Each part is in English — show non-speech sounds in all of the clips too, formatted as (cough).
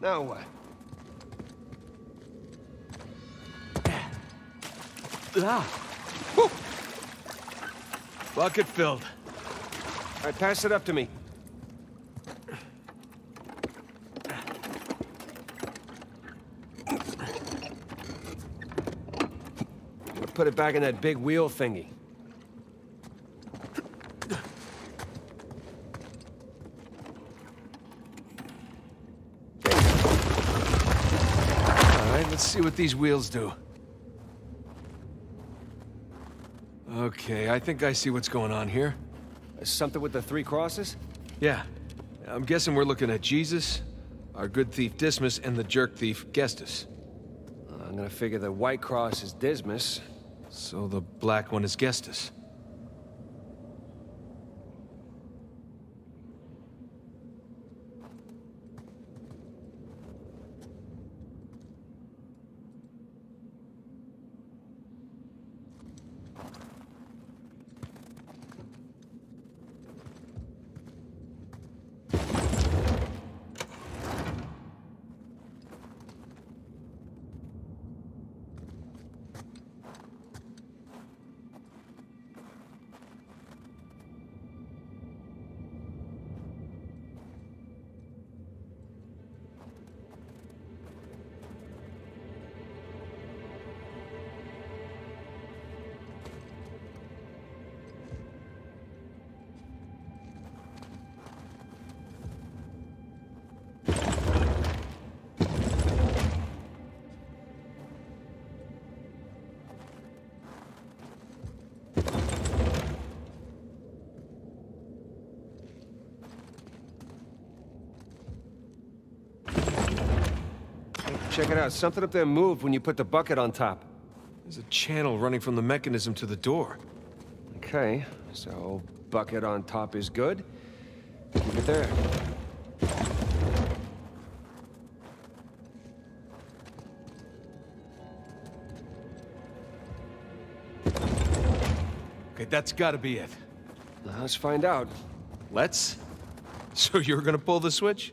Now what? Ah. Whew. Bucket filled. All right, pass it up to me. Put it back in that big wheel thingy. All right, let's see what these wheels do. Okay, I think I see what's going on here. Something with the three crosses? Yeah. I'm guessing we're looking at Jesus, our good thief Dismas, and the jerk thief Gestas. Uh, I'm gonna figure the white cross is Dismas. So the black one is Gestas. Check it out. Something up there moved when you put the bucket on top. There's a channel running from the mechanism to the door. Okay, so bucket on top is good. Keep it there. Okay, that's gotta be it. Now, let's find out. Let's? (laughs) So you're gonna pull the switch?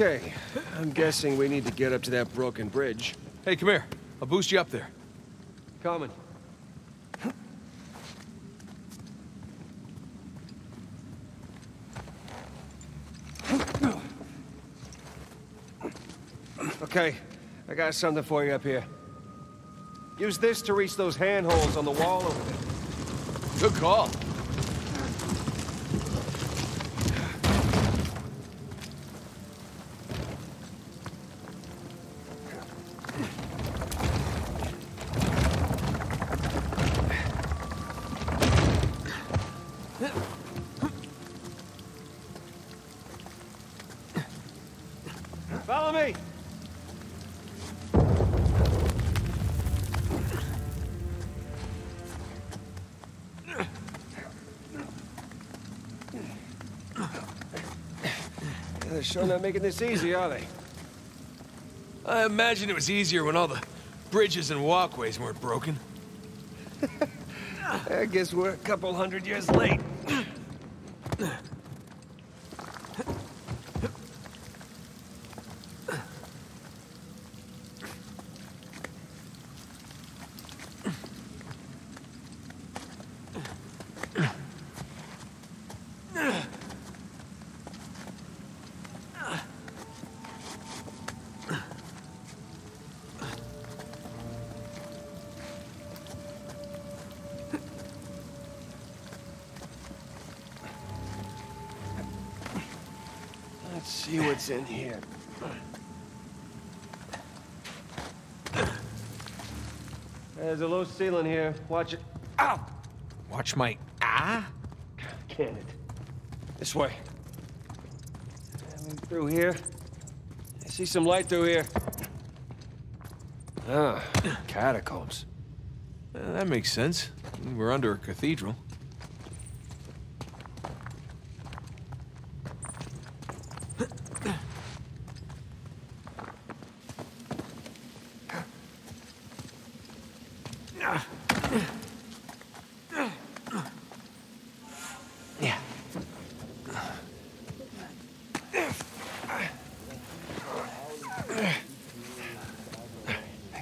Okay, I'm guessing we need to get up to that broken bridge. Hey, come here. I'll boost you up there. Coming. Okay, I got something for you up here. Use this to reach those handholds on the wall over there. Good call. Follow me! They're sure not making this easy, are they? I imagine it was easier when all the bridges and walkways weren't broken. (laughs) I guess we're a couple hundred years late. What's in here. There's a low ceiling here. Watch it. Ow! Watch my ah? Can it? This way. Coming through here. I see some light through here. Ah, catacombs. Uh, that makes sense. We're under a cathedral. Yeah.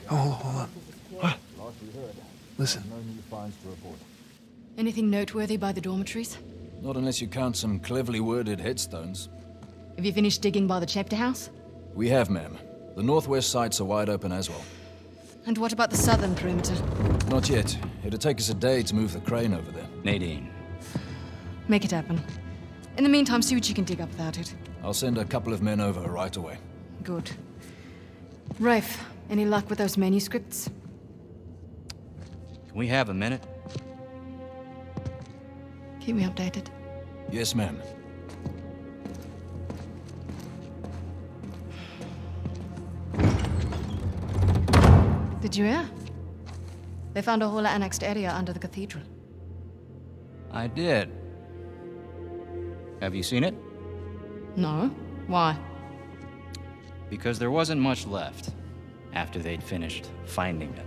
Oh, hold, hold on. What? Listen. Anything noteworthy by the dormitories? Not unless you count some cleverly worded headstones. Have you finished digging by the chapter house? We have, ma'am. The northwest sites are wide open as well. And what about the southern perimeter? Not yet. It'll take us a day to move the crane over there. Nadine, Make it happen. In the meantime, see what you can dig up without it. I'll send a couple of men over right away. Good. Rafe, any luck with those manuscripts? can we have a minute? Keep me updated. Yes, ma'am. Did you hear? They found a whole annexed area under the cathedral. I did. Have you seen it? No? Why? Because there wasn't much left after they'd finished finding it.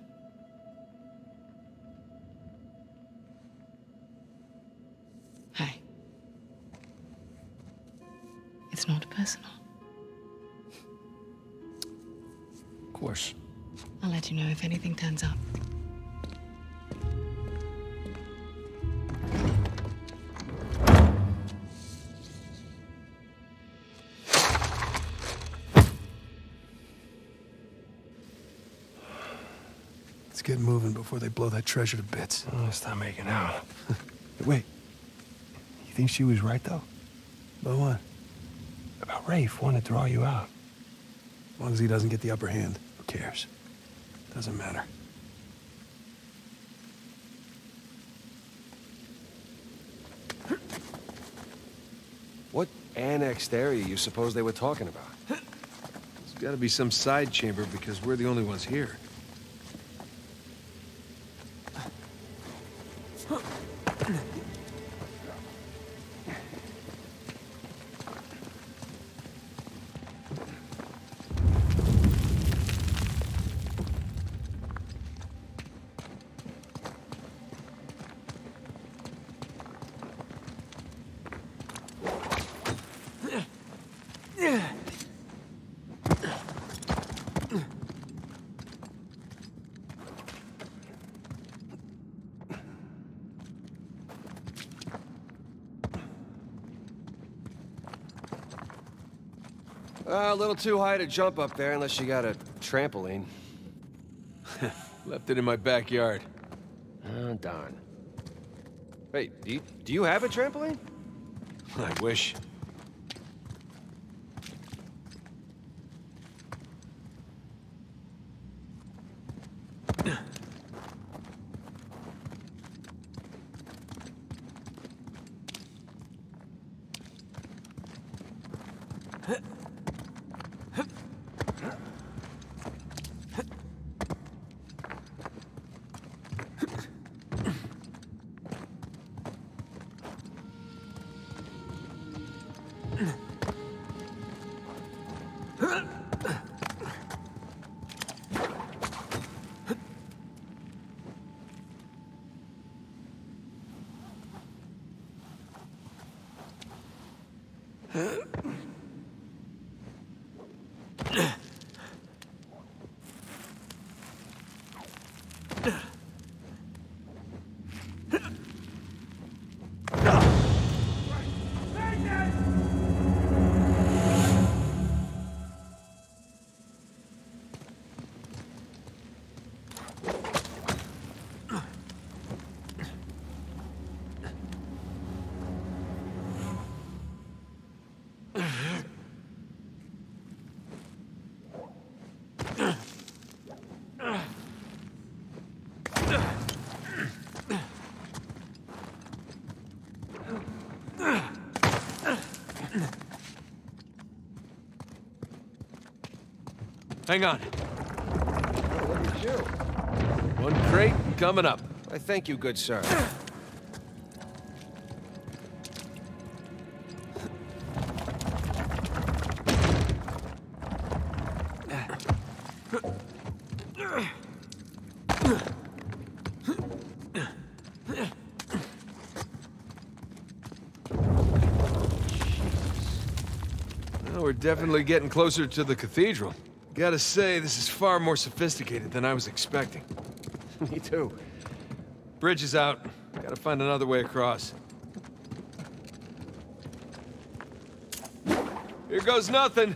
Hey. It's not personal. Of course. I'll let you know if anything turns up. Let's get moving before they blow that treasure to bits. Oh, stop making out. (laughs) Wait. You think she was right, though? But what? About Rafe wanting to draw you out. As long as he doesn't get the upper hand, who cares? Doesn't matter. What annexed area you suppose they were talking about? There's gotta be some side chamber because we're the only ones here. Uh, a little too high to jump up there unless you got a trampoline. (laughs) Left it in my backyard. Oh, darn. Wait, do you, do you have a trampoline? I wish. Huh? Hang on. Look at you. One crate coming up. I thank you, good sir. Definitely getting closer to the cathedral. Gotta say, this is far more sophisticated than I was expecting. (laughs) Me too. Bridge is out. Gotta find another way across. Here goes nothing.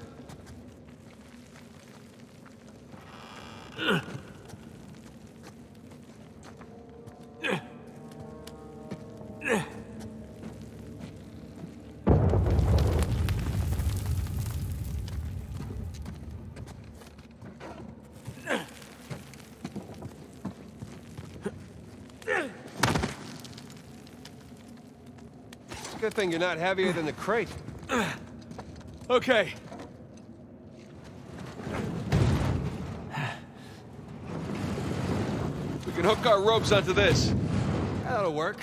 Thing you're not heavier than the crate. (clears throat) Okay. We can hook our ropes onto this. That'll work.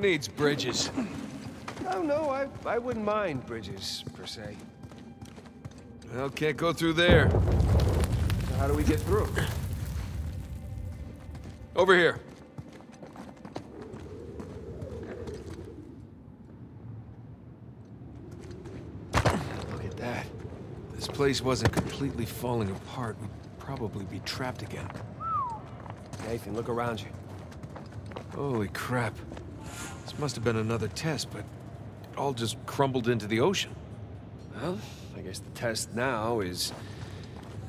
Needs bridges? Oh, no, I, I wouldn't mind bridges, per se. Well, can't go through there. So how do we get through? Over here. Look at that. This place wasn't completely falling apart. We'd probably be trapped again. Nathan, look around you. Holy crap. This must have been another test, but it all just crumbled into the ocean. Well, I guess the test now is...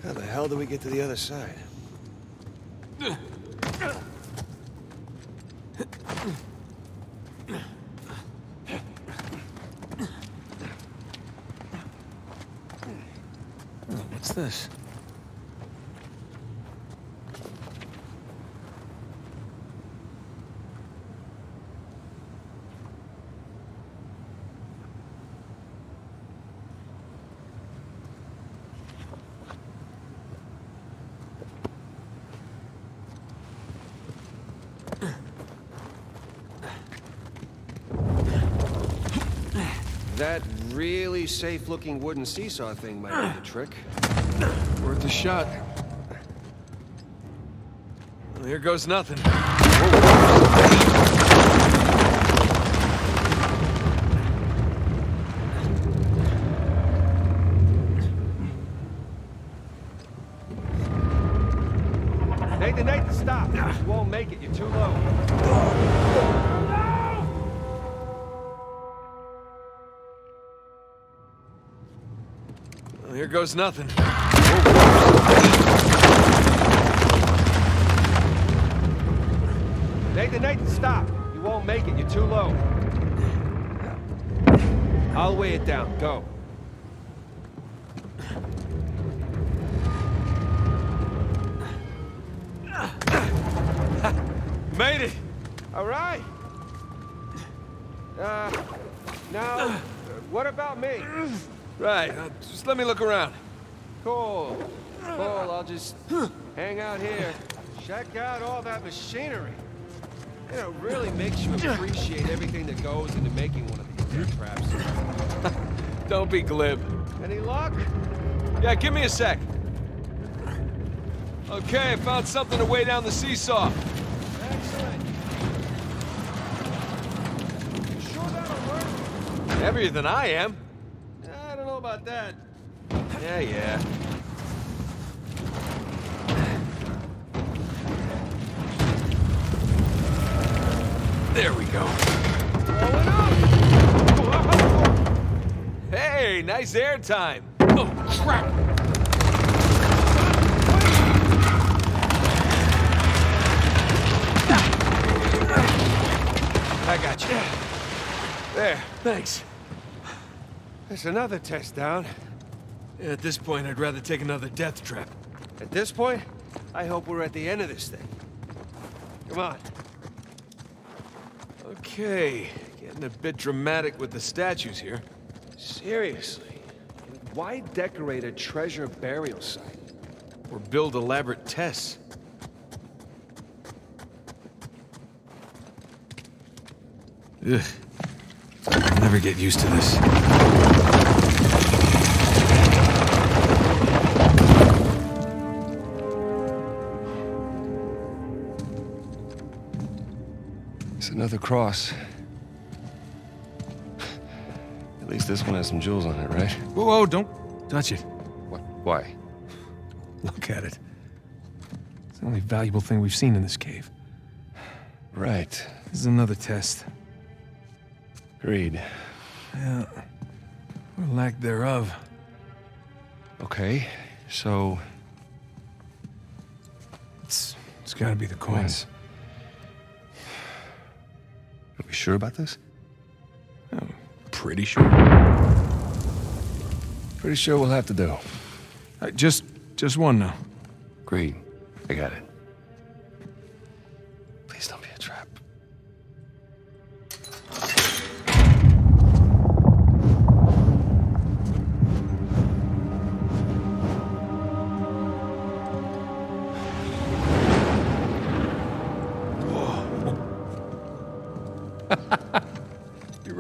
How the hell do we get to the other side? What's this? That really safe-looking wooden seesaw thing might be the trick. Worth a shot. Well, here goes nothing. Goes nothing. Nathan, Nathan, stop! You won't make it. You're too low. I'll weigh it down. Go. Made it! All right. Uh, now, uh, what about me? Right, uh, just let me look around. Cool. Cool, I'll just hang out here. Check out all that machinery. You know, it really makes you appreciate everything that goes into making one of these traps. (laughs) Don't be glib. Any luck? Yeah, give me a sec. Okay, I found something to weigh down the seesaw. Excellent. You sure that'll work? Heavier than I am. About that. Yeah, yeah. There we go. Hey, nice air time. Oh, crap! I got you. There, thanks. There's another test down. At this point, I'd rather take another death trap. At this point, I hope we're at the end of this thing. Come on. Okay, getting a bit dramatic with the statues here. Seriously. Why decorate a treasure burial site? Or build elaborate tests. Ugh. I'll never get used to this. Another cross. At least this one has some jewels on it, right? Whoa, whoa, don't touch it. What? Why? Look at it. It's the only valuable thing we've seen in this cave. Right. This is another test. Agreed. Yeah. Or lack thereof. Okay, so... It's, it's gotta be the coins. We sure about this? I'm Pretty sure. Pretty sure we'll have to do. Uh, just, just one now. Great. I got it.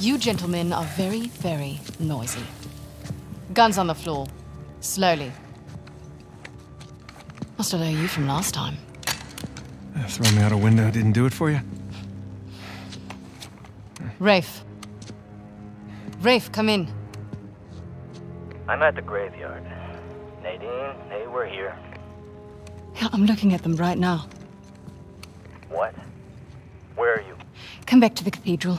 You gentlemen are very, very noisy. Guns on the floor. Slowly. Must have known you from last time. Uh, throw me out a window didn't do it for you? Rafe. Rafe, come in. I'm at the graveyard. Nadine, they we're here. Yeah, I'm looking at them right now. What? Where are you? Come back to the cathedral.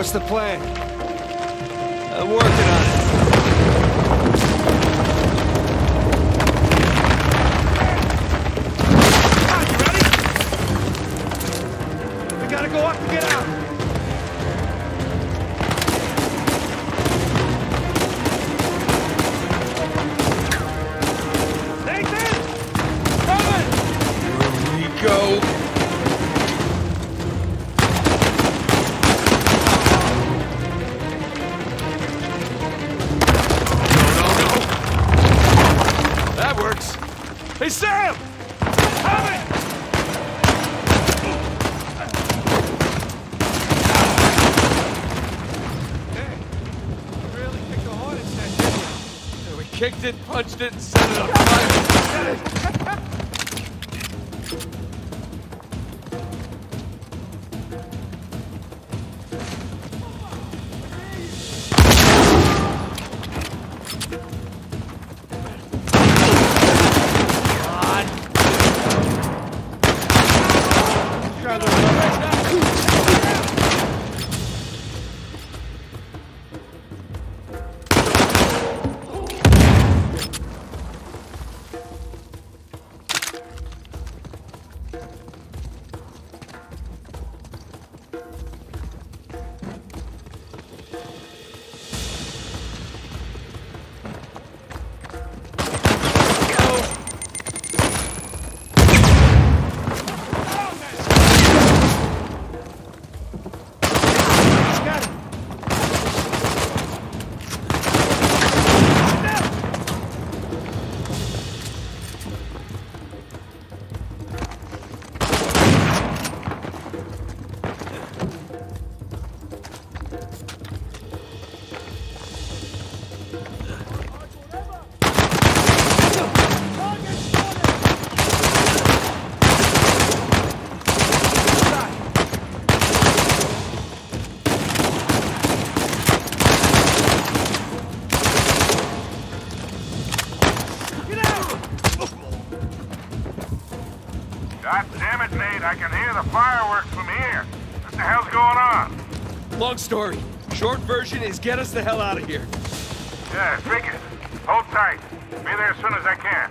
What's the plan? I'm working on it. We gotta go up and get out. It, punched it, story. Short version is get us the hell out of here. Yeah, figured. Hold tight. Be there as soon as I can.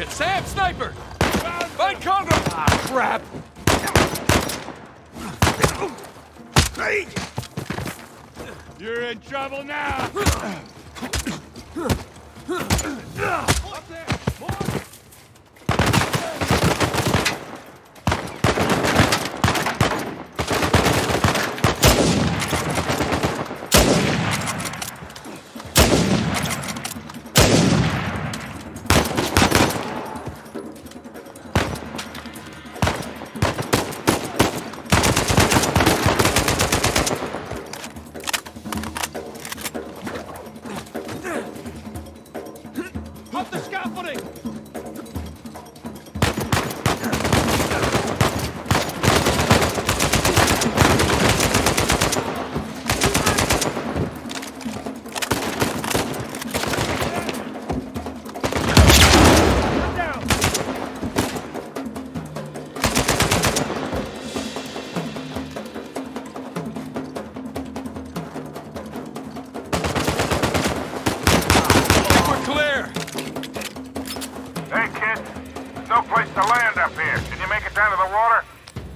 Shit, Sam, sniper! Find Congo! Ah, crap! You're in trouble now! Up the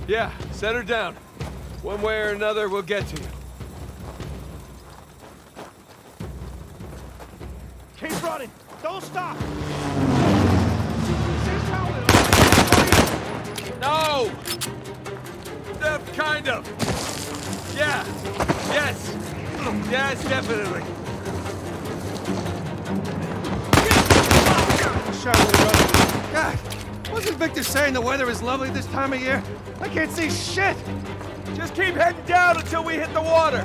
Yeah, set her down. One way or another, we'll get to you. Keep running. Don't stop. No! Uh, kind of. Yeah. Yes. Yes, definitely. God, wasn't Victor saying the weather is lovely this time of year? I can't see shit. Just keep heading down until we hit the water.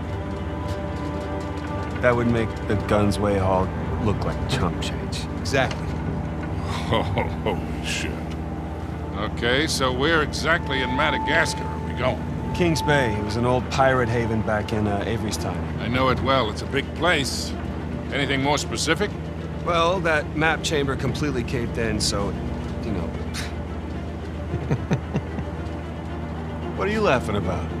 That would make the Gunsway haul look like chump change. Exactly. Oh, (laughs) holy shit. Okay, so where exactly in Madagascar are we going? Kings Bay. It was an old pirate haven back in uh, Avery's time. I know it well. It's a big place. Anything more specific? Well, that map chamber completely caved in, so, you know. (laughs) what are you laughing about?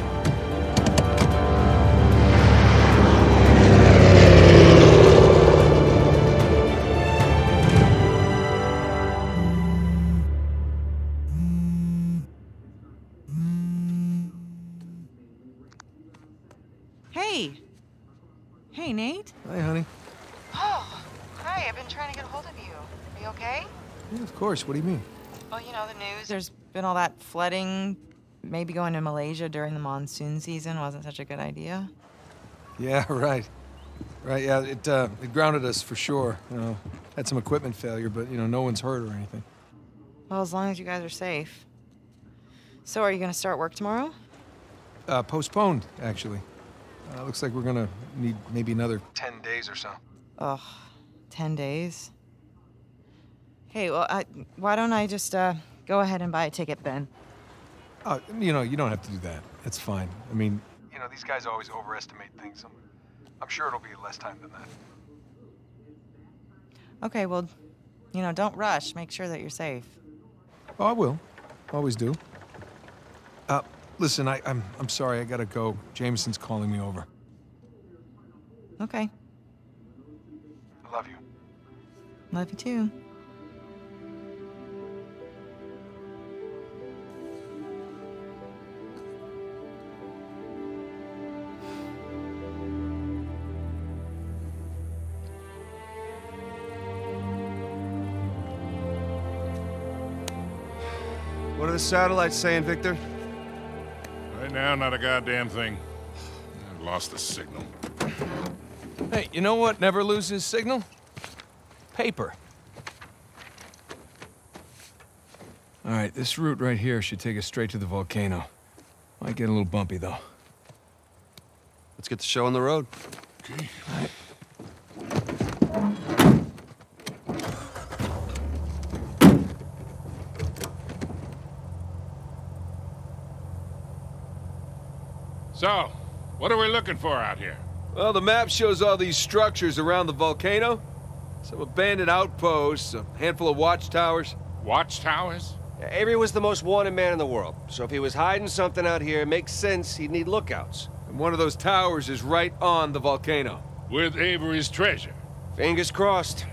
Course. What do you mean? Well, you know the news. There's been all that flooding. Maybe going to Malaysia during the monsoon season wasn't such a good idea. Yeah, (laughs) right. Right, yeah, it, uh, it grounded us for sure. You know, had some equipment failure, but, you know, no one's hurt or anything. Well, as long as you guys are safe. So, are you going to start work tomorrow? Uh, postponed, actually. Uh, looks like we're gonna need maybe another 10 days or so. Ugh, 10 days. Hey, well, I, why don't I just uh, go ahead and buy a ticket then? Oh, you know, you don't have to do that. That's fine. I mean, you know, these guys always overestimate things. I'm, I'm sure it'll be less time than that. Okay, well, you know, don't rush. Make sure that you're safe. Oh, I will. Always do. Uh, listen, I, I'm, I'm sorry. I gotta go. Jameson's calling me over. Okay, I love you. love you too. Are the satellites saying, Victor? Right now, not a goddamn thing. I've lost the signal. Hey, you know what never loses signal? Paper. All right, this route right here should take us straight to the volcano. Might get a little bumpy, though. Let's get the show on the road. Okay. So, what are we looking for out here? Well, the map shows all these structures around the volcano. Some abandoned outposts, a handful of watchtowers. Watchtowers? Avery was the most wanted man in the world, so if he was hiding something out here, it makes sense he'd need lookouts. And one of those towers is right on the volcano. With Avery's treasure. Fingers crossed.